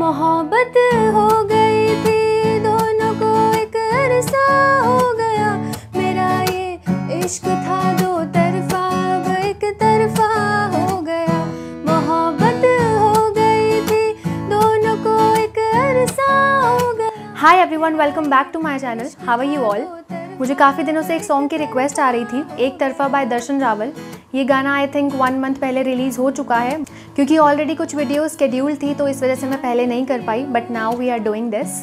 मोहब्बत हो गई थी, दोनों को एक अरसा हो गया। मेरा ये इश्क था दो तरफा, अब एक तरफा हो गया। मोहब्बत हो गई थी, दोनों को एक अरसा हो गया। Hi everyone welcome back to my channel how are you all मुझे काफ़ी दिनों से एक सॉन्ग की रिक्वेस्ट आ रही थी, एक तरफा बाय दर्शन रावल। ये गाना आई थिंक वन मंथ पहले रिलीज़ हो चुका है, क्योंकि ऑलरेडी कुछ वीडियो स्केड्यूल थी तो इस वजह से मैं पहले नहीं कर पाई but now we are doing this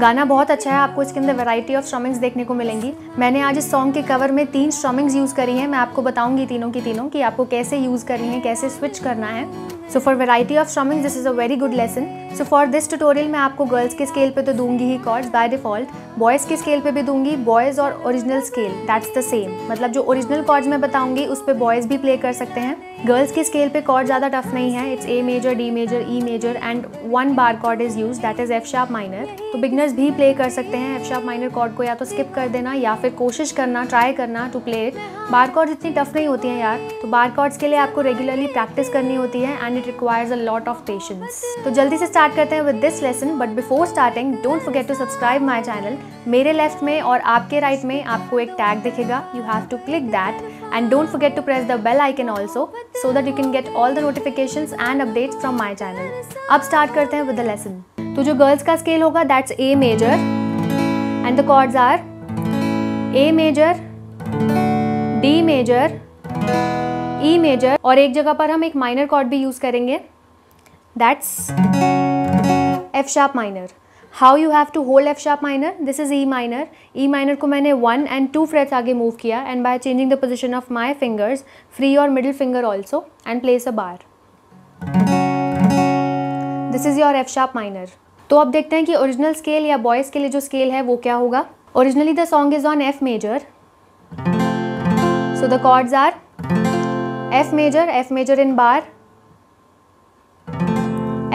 गाना बहुत अच्छा है, आपको इसके अंदर वैरायटी ऑफ़ स्ट्रमिंग्स देखने को मिलेंगी। मैंने आज इस सॉन्ग के कवर में तीन स्ट्रमिंग्स यूज़ करी हैं, मैं आपको बताऊँगी तीनों की तीनों कि आपको कैसे यूज़ करनी है, कैसे स्विच करना है। So for variety of strumming this is a very good lesson so for this tutorial मैं आपको गर्ल्स के स्केल पे तो दूँगी ही कॉर्ड्स बाय डिफ़ॉल्ट बॉयज़ के स्केल पे भी दूँगी. बॉयज़ और original scale that's the same मतलब जो ओरिजिनल कॉर्ड्स मैं बताऊँगी, उस पर बॉयज़ भी प्ले कर सकते हैं. गर्ल्स के स्केल पे कॉर्ड ज़्यादा टफ नहीं है. It's a major D major E major and one bar chord is use that is F sharp minor तो बिगनर्स भी प्ले कर सकते हैं एफ़ शार्प माइनर कॉर्ड को या तो स्किप कर देना या फिर कोशिश करना ट्राई करना to play it bar chord इतनी टफ नहीं होती हैं यार. तो बार कॉर्ड्स के लिए आपको रेगुलरली प्रैक्टिस करनी होती है and it requires a lot of patience तो जल्दी से स्टार्ट करते हैं with this lesson but before starting don't forget to subscribe my channel मेरे लेफ़्ट में और आपके राइट right में आपको एक टैग दिखेगा. You have to click that and don't forget to press the bell icon also so that you can get all the notification and updates from my channel अब start करते हैं with the lesson तो जो girls का scale होगा that's A major and the chords are A major D major E major और एक जगह पर हम एक माइनर कॉर्ड भी यूज़ करेंगे. That's F sharp minor how you have to hold F sharp minor this is E minor E minor को मैंने वन एंड टू फ्रेट्स आगे मूव किया and by changing the position of my fingers free और middle finger also and place a bar this is your F sharp minor तो अब देखते हैं कि ओरिजिनल स्केल या बॉयज़ के लिए जो स्केल है वो क्या होगा? Originally the song is on F major so the chords are F major F major in bar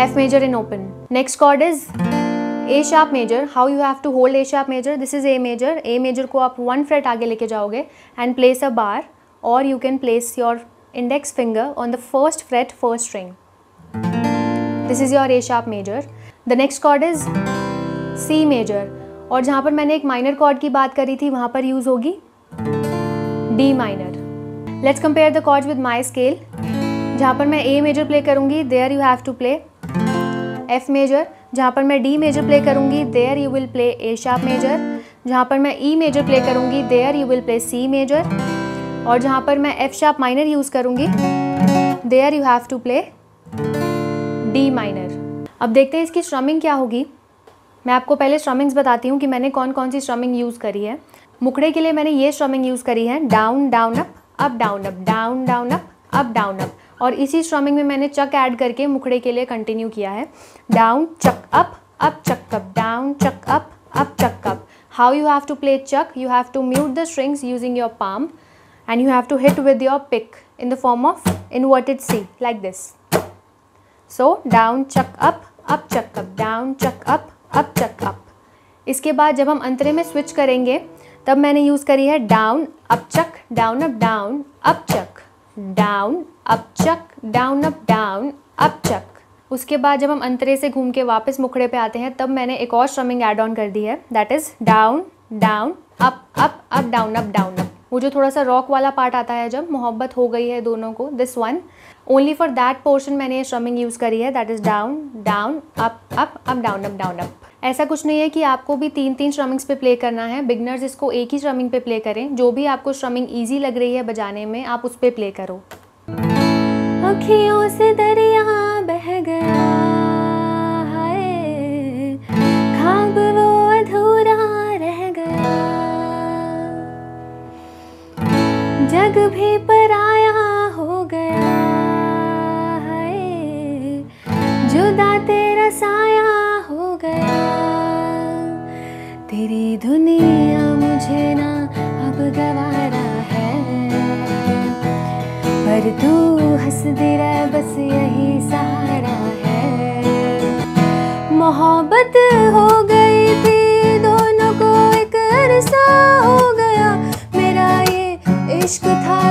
F major in open. Next chord is A sharp major. How you have to hold A sharp major? This is A major. A major को आप one fret आगे लेके जाओगे and place a bar or you can place your index finger on the first fret first string. This is your A sharp major. The next chord is C major. और जहाँ पर मैंने एक minor cord की बात करी थी वहाँ पर यूज़ होगी D minor. Let's compare the chords with my scale. जहाँ पर मैं A मेजर प्ले करूँगी there you have to play F major जहाँ पर मैं डी मेजर प्ले करूँगी there you will play A sharp major जहाँ पर मैं ई मेजर प्ले करूँगी there you will play C major और जहाँ पर मैं एफ़ शार्प माइनर यूज़ करूँगी there you have to play D minor अब देखते हैं इसकी स्ट्रमिंग क्या होगी। मैं आपको पहले स्ट्रमिंग्स बताती हूँ कि मैंने कौन कौन सी स्ट्रमिंग यूज़ करी है। मुखड़े के लिए मैंने ये स्ट्रमिंग यूज़ करी है down down up up down up down down up up down up और इसी स्ट्रमिंग में मैंने चक ऐड करके मुखड़े के लिए कंटिन्यू किया है। Down chuck up up chuck up down chuck up up chuck up how you have to play chuck you have to mute the strings using your palm and you have to hit with your pick in the form of inverted C like this so down chuck up up chuck up down chuck up up chuck up इसके बाद जब हम अंतरे में switch करेंगे, तब मैंने use करी है down up chuck down up down up chuck down up chuck down up down up chuck उसके बाद जब हम अंतरे से घूम के वापस मुखड़े पे आते हैं, तब मैंने एक और स्ट्रमिंग ऐड ऑन कर दी है that is down down up up up down up down up वो जो थोड़ा सा रॉक वाला पार्ट आता है जब, मोहब्बत हो गई है दोनों को this one only for that portion मैंने ये स्ट्रमिंग यूज़ करी है that is down down up up up down up down up ऐसा कुछ नहीं है कि आपको भी तीन तीन स्ट्रमिंग्स पे प्ले करना है। बिगनर्स इसको एक ही स्ट्रमिंग पे प्ले करें। जो भी आपको स्ट्रमिंग ईजी लग रही है बजाने में, आप उस पर प्ले करो। से दरिया बह गया खाब वो अधूरा रह गया। जग भी पराया हो गया जुदा तेरा साया तू हंस दे रहा, बस यही सहारा है। मोहब्बत हो गई थी, दोनों को एक अरसा हो गया। मेरा ये इश्क था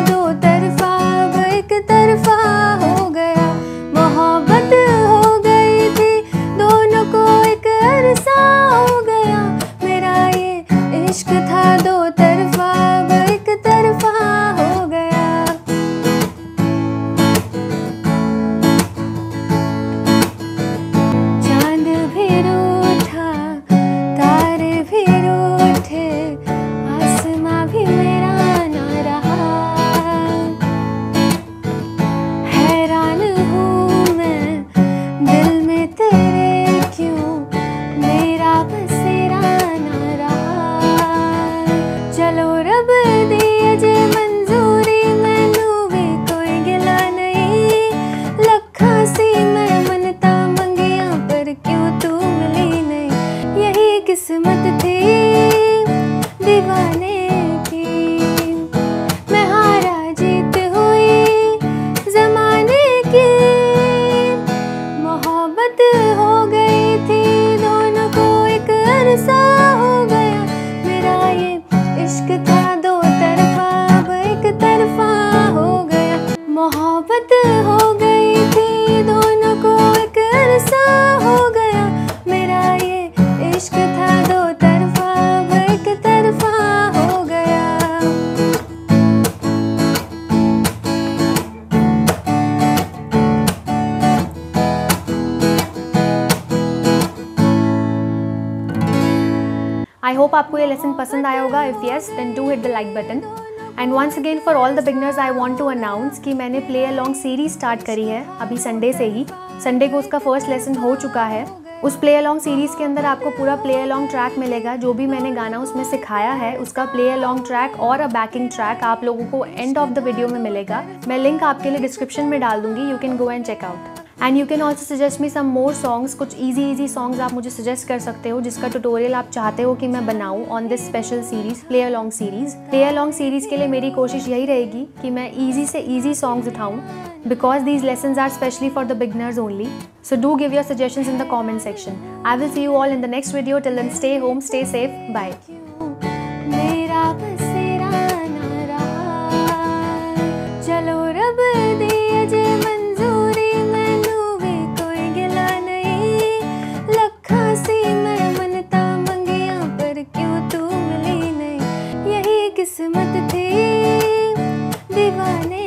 होप आपको ये लेसन पसंद आया होगा. If yes then do hit the like button and once again for all the beginners I want to announce कि मैंने प्ले अलॉन्ग सीरीज़ स्टार्ट करी है अभी संडे से ही. संडे को उसका फ़र्स्ट लेसन हो चुका है. उस प्ले अलॉन्ग सीरीज़ के अंदर आपको पूरा प्ले अलॉन्ग ट्रैक मिलेगा. जो भी मैंने गाना उसमें सिखाया है, उसका प्ले अलॉन्ग ट्रैक और अ बैकिंग ट्रैक आप लोगों को एंड ऑफ़ द वीडियो में मिलेगा. मैं लिंक आपके लिए डिस्क्रिप्शन में डाल दूँगी. You can go and check out and you can also suggest me some more songs कुछ ईजी ईजी सॉन्ग्स आप मुझे सजेस्ट कर सकते हो, जिसका ट्यूटोरियल आप चाहते हो कि मैं बनाऊँ on this special series play along series play along series के लिए मेरी कोशिश यही रहेगी कि मैं ईजी से easy songs उठाऊँ because these lesson are specially for the beginners only so do give your suggestion in the comment section I will see you all in the next video till then stay home stay safe bye यही किस्मत थी दीवाने